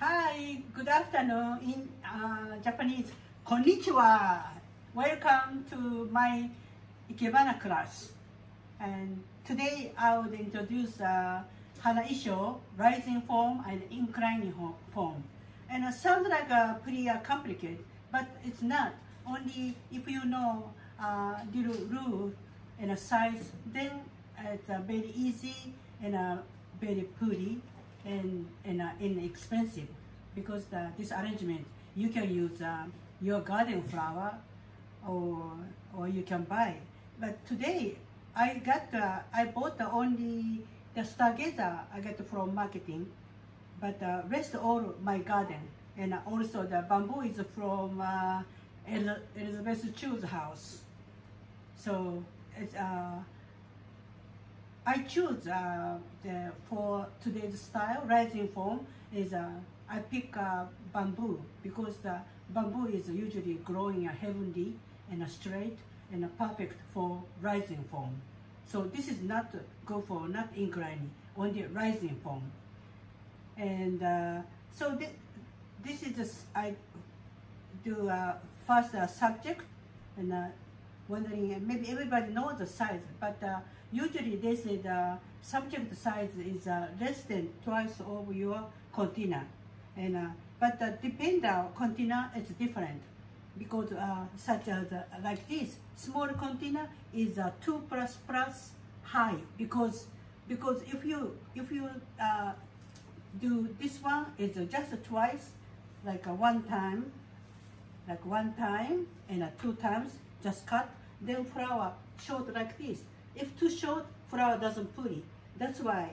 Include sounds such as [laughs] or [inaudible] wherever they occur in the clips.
Hi, good afternoon in uh, Japanese. Konnichiwa. Welcome to my Ikebana class. And today I will introduce uh, Hana Isho, rising form and inclining form. And it sounds like a pretty uh, complicated, but it's not. Only if you know uh, little rule and a size, then it's uh, very easy and uh, very pretty and, and uh, inexpensive because the, this arrangement you can use uh, your garden flower or or you can buy. But today I got uh, I bought the only the stargazer I got from marketing, but uh, rest all my garden and also the bamboo is from uh, El- Elizabeth Chu's house. So it's uh, I choose uh, the, for today's style, rising form is uh, I pick uh, bamboo because the bamboo is usually growing uh, heavenly and uh, straight and uh, perfect for rising form. So this is not uh, go for not inclining, only rising form. And uh, so thi- this is I do uh, first uh, subject and uh, wondering uh, maybe everybody knows the size but uh, usually they say the subject size is uh, less than twice of your container. And uh, but uh, depend uh, container is different because such as like this small container is uh, 2 plus plus high because because if you if you do this one is just twice like one time like one time and two times just cut then flower short like this. If too short flower doesn't pretty that's why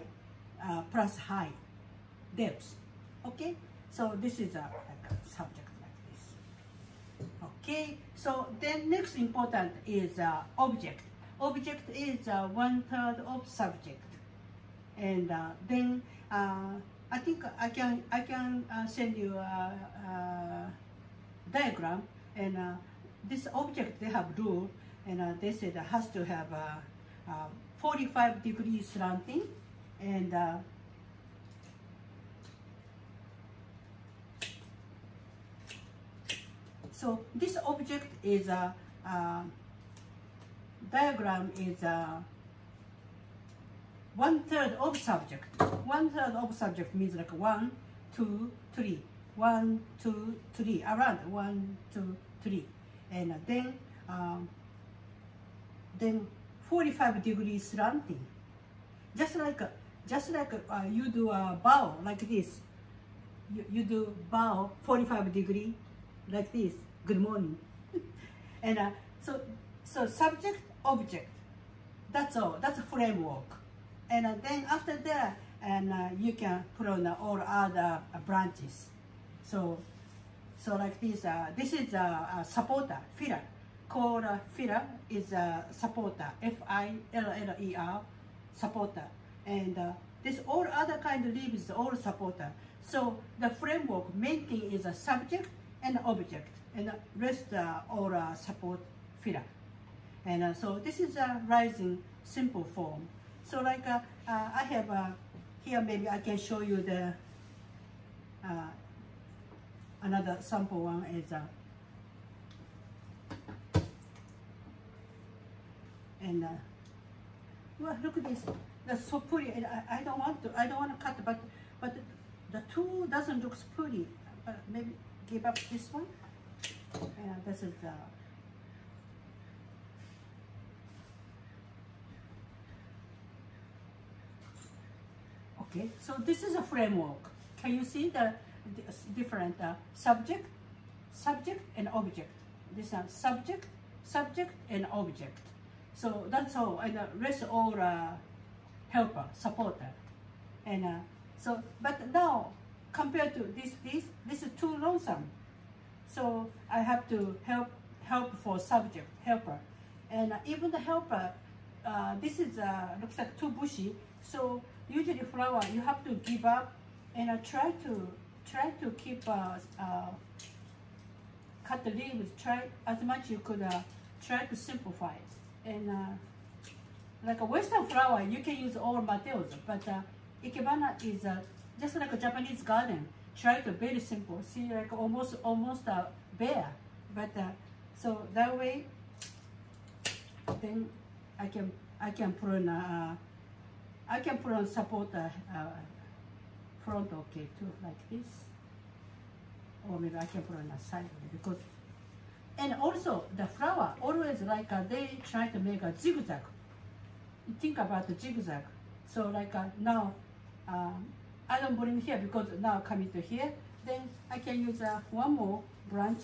uh, plus high depth. Okay? So this is a, like a subject like this. Okay? So then next important is uh, object. Object is uh, one third of subject. And uh, then uh, I think I can I can uh, send you a, a diagram. And this object they have rule and uh, they said it has to have uh, uh, 45 degrees slanting and uh, so this object is a uh, diagram is uh, one third of subject. One third of subject means like one, two, three, one, two, three, around one, two, three, and then um, then 45 degrees slanting. Just like just like uh, you do a bow like this. You, you do bow 45 degree like this. Good morning. [laughs] and uh, so so subject object. That's all. That's a framework. And uh, then after that, and uh, you can put on all other branches. So, so like this, uh, this is a, a supporter, filler. Called uh, filler is a supporter, F-I-L-L-E-R, supporter. And uh, this all other kind of leaves all supporter. So the framework, main thing is a subject and object, and rest uh, all uh, support filler. And uh, so this is a rising simple form. So like uh, uh, I have uh, here, maybe I can show you the uh, another sample one is uh, and uh, well, look at this. That's so pretty. And I, I don't want to. I don't want to cut, but but the two doesn't look pretty. But maybe give up this one. And this is uh, Okay, so this is a framework. Can you see the, the different uh, subject, subject and object? This are subject, subject and object. So that's all, and the rest all uh, helper, supporter, and uh, so. But now compared to this, this, this is too lonesome. So I have to help, help for subject, helper, and uh, even the helper, uh, this is uh, looks like too bushy. So usually flower you have to give up and uh, try to try to keep uh, uh, cut the leaves. Try as much you could uh, try to simplify it. And uh, like a Western flower, you can use all materials, but uh, Ikebana is uh, just like a Japanese garden. try to be very simple. See, like almost almost bear, but so that way, then I can I can put on I can put on support front okay too like this, or maybe I can put on the side because. And also the flower always like uh, they try to make a zigzag. You think about the zigzag. So like uh, now, um, I don't bring here because now coming to here, then I can use uh, one more branch,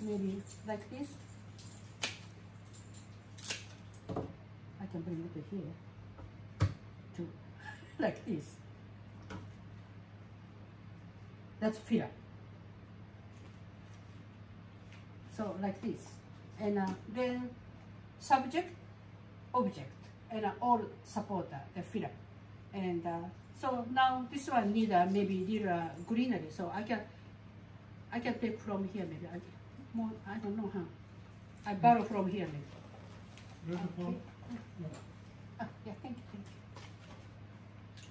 maybe like this. I can bring it to here, to [laughs] like this. That's filler. So like this, and uh, then subject, object, and uh, all support uh, the filler, and uh, so now this one need uh, maybe little uh, greenery, so I can I can take from here maybe. I, more, I don't know how. I borrow from here maybe. Beautiful. Ah, yeah, thank you.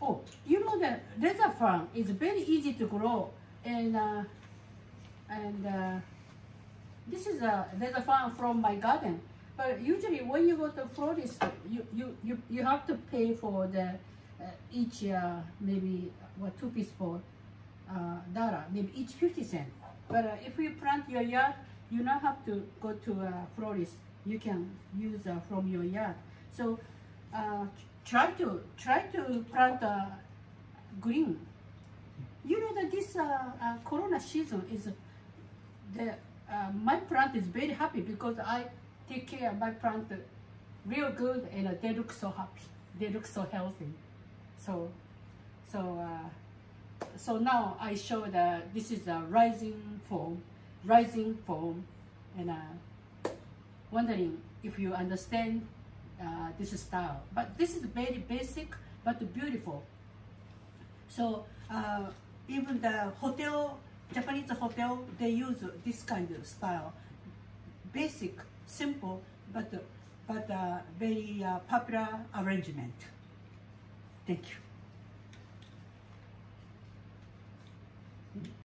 Oh, you know that leather fern is very easy to grow, and uh, and uh, this is a leather fern from my garden. But usually, when you go to florist, you you you, you have to pay for the uh, each uh, maybe what two piece for uh, dollar, maybe each fifty cent. But uh, if you plant your yard, you don't have to go to a florist. You can use uh, from your yard. So uh, try to try to plant uh, green. You know that this uh, uh, Corona season is the uh, my plant is very happy because I take care of my plant real good and uh, they look so happy. They look so healthy. So so uh, so now I show that this is a rising form, rising form, and wondering if you understand uh, this style. But this is very basic but beautiful. So uh, even the hotel, Japanese hotel, they use this kind of style. Basic, simple, but but uh, very uh, popular arrangement. Thank you.